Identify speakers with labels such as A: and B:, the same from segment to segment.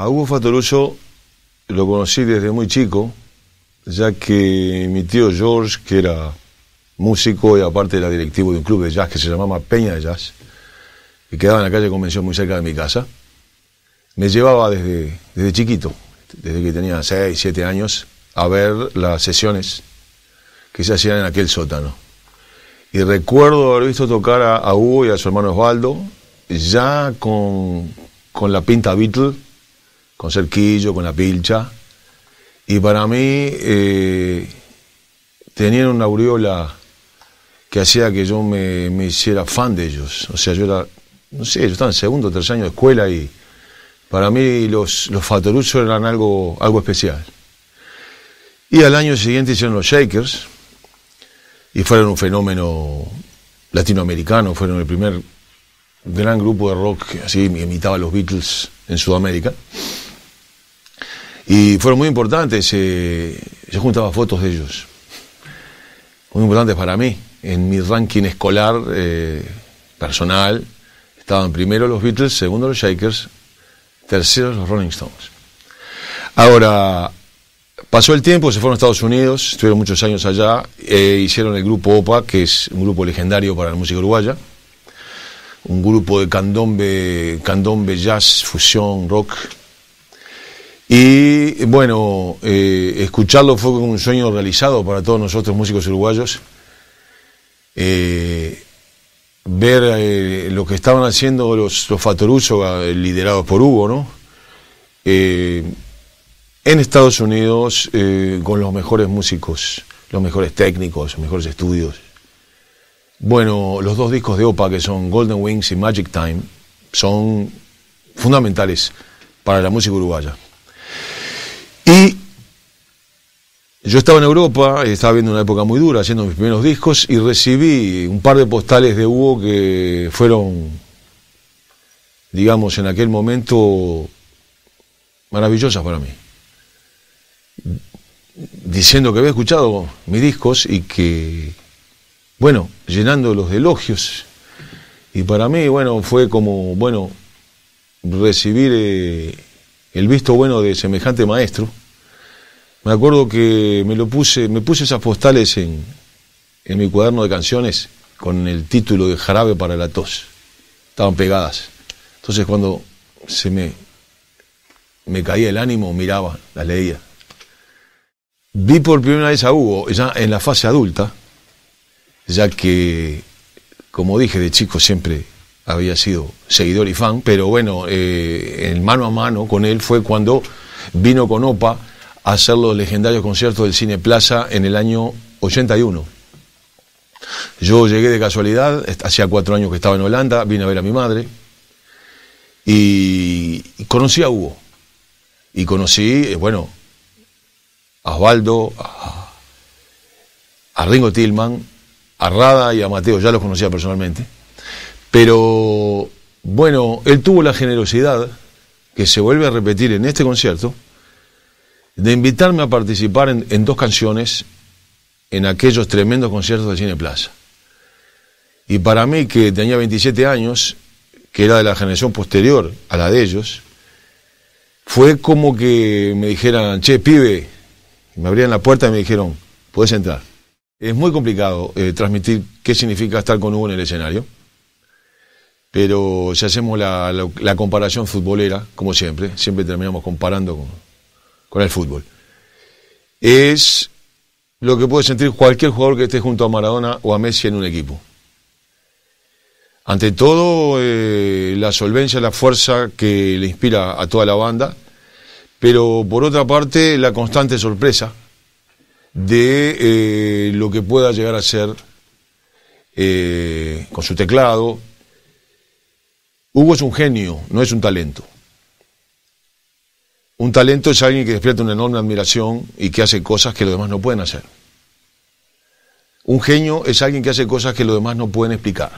A: A Hugo Fatoruso lo conocí desde muy chico, ya que mi tío George, que era músico y aparte era directivo de un club de jazz que se llamaba Peña de Jazz, que quedaba en la calle Convención muy cerca de mi casa, me llevaba desde, desde chiquito, desde que tenía 6, 7 años, a ver las sesiones que se hacían en aquel sótano. Y recuerdo haber visto tocar a, Hugo y a su hermano Osvaldo, ya con, con la pinta Beatle, con cerquillo, con la pilcha. Y para mí eh, tenían una aureola que hacía que yo me, me, hiciera fan de ellos. O sea, yo era, no sé, yo estaba en segundo o tercer año de escuela y para mí los, los eran algo, algo especial. Y al año siguiente hicieron los Shakers y fueron un fenómeno latinoamericano, fueron el primer gran grupo de rock que así imitaba a los Beatles en Sudamérica. Y fueron muy importantes, eh, yo juntaba fotos de ellos, muy importantes para mí. En mi ranking escolar eh, personal estaban primero los Beatles, segundo los Shakers, tercero los Rolling Stones. Ahora, pasó el tiempo, se fueron a Estados Unidos, estuvieron muchos años allá, e hicieron el grupo OPA, que es un grupo legendario para la música uruguaya, un grupo de candombe, candombe jazz, fusión, rock, y bueno, eh, escucharlo fue un sueño realizado para todos nosotros músicos uruguayos. Eh, ver eh, lo que estaban haciendo los, los Fatoruso, liderados por Hugo, ¿no? en Estados Unidos, con los mejores músicos, los mejores técnicos, los mejores estudios. Bueno, los dos discos de OPA, que son Golden Wings y Magic Time, son fundamentales para la música uruguaya. Y yo estaba en Europa, estaba viendo una época muy dura, haciendo mis primeros discos, y recibí un par de postales de Hugo que fueron, digamos, en aquel momento maravillosas para mí. Diciendo que había escuchado mis discos y que, bueno, llenándolos de elogios. Y para mí, bueno, fue como, bueno, recibir eh, el visto bueno de semejante maestro me acuerdo que me lo puse, me puse esas postales en, en mi cuaderno de canciones con el título de Jarabe para la tos. Estaban pegadas. Entonces cuando se me, me caía el ánimo, miraba, las leía. Vi por primera vez a Hugo ya en la fase adulta, ya que, como dije, de chico siempre había sido seguidor y fan, pero bueno, eh, mano a mano con él fue cuando vino con Opa hacer los legendarios conciertos del Cine Plaza en el año 81. Yo llegué de casualidad, hacía cuatro años que estaba en Holanda, vine a ver a mi madre y, conocí a Hugo. Y conocí, eh, bueno, a Osvaldo, a, a Ringo Tillman, a Rada y a Mateo, ya los conocía personalmente. Pero bueno, él tuvo la generosidad que se vuelve a repetir en este concierto de invitarme a participar en, dos canciones en aquellos tremendos conciertos de Cine Plaza. Y para mí, que tenía 27 años, que era de la generación posterior a la de ellos, fue como que me dijeran, che, pibe, me abrían la puerta y me dijeron, puedes entrar. Es muy complicado eh, transmitir qué significa estar con Hugo en el escenario, pero si hacemos la, la comparación futbolera, como siempre, siempre terminamos comparando con, con el fútbol. Es lo que puede sentir cualquier jugador que esté junto a Maradona o a Messi en un equipo. Ante todo, eh, la solvencia, la fuerza que le inspira a toda la banda, pero por otra parte, la constante sorpresa de eh, lo que pueda llegar a ser eh, con su teclado. Hugo es un genio, no es un talento. Un talento es alguien que despierta una enorme admiración y que hace cosas que los demás no pueden hacer. Un genio es alguien que hace cosas que los demás no pueden explicar.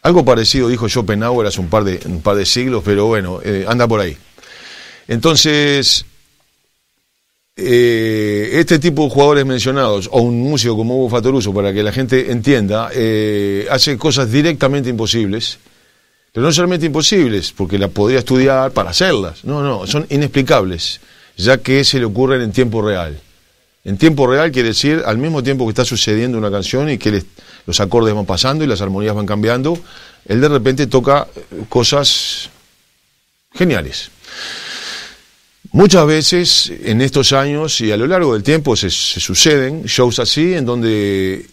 A: Algo parecido dijo Schopenhauer hace un par de, un par de siglos, pero bueno, eh, anda por ahí. Entonces, eh, este tipo de jugadores mencionados, o un músico como Hugo Fatoruso, para que la gente entienda, eh, hace cosas directamente imposibles Pero no solamente imposibles, porque la podría estudiar para hacerlas. No, no, son inexplicables, ya que se le ocurren en tiempo real. En tiempo real quiere decir al mismo tiempo que está sucediendo una canción y que los acordes van pasando y las armonías van cambiando, él de repente toca eh, cosas geniales. Muchas veces en estos años y a lo largo del tiempo se, suceden shows así en donde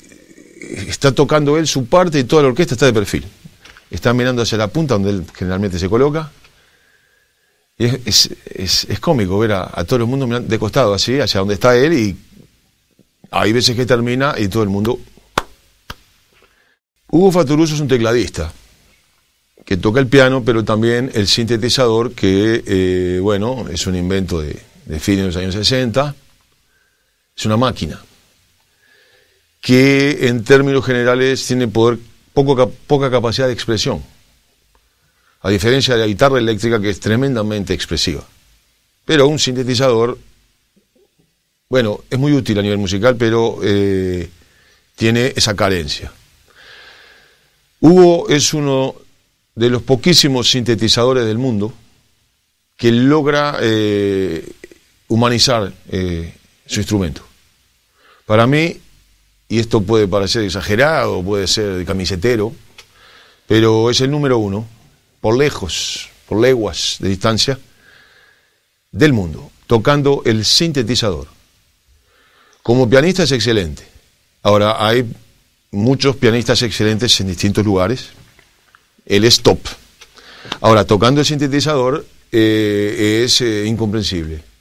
A: está tocando él su parte y toda la orquesta está de perfil. Está mirando hacia la punta donde él generalmente se coloca. Y es, es, cómico ver a, a, todo el mundo de costado así, hacia donde está él y hay veces que termina y todo el mundo... Hugo Fatoruso es un tecladista que toca el piano, pero también el sintetizador, que, eh, bueno, es un invento de, de fines de los años 60, es una máquina, que en términos generales tiene poder, poca capacidad de expresión, a diferencia de la guitarra eléctrica que es tremendamente expresiva. Pero un sintetizador, bueno, es muy útil a nivel musical, pero eh, tiene esa carencia. Hugo es uno de los poquísimos sintetizadores del mundo que logra eh, humanizar eh, su instrumento. Para mí, y esto puede parecer exagerado, puede ser de camisetero, pero es el número uno, por lejos, por leguas de distancia, del mundo, tocando el sintetizador. Como pianista es excelente. Ahora, hay muchos pianistas excelentes en distintos lugares, el stop. Ahora, tocando el sintetizador eh, es eh, incomprensible.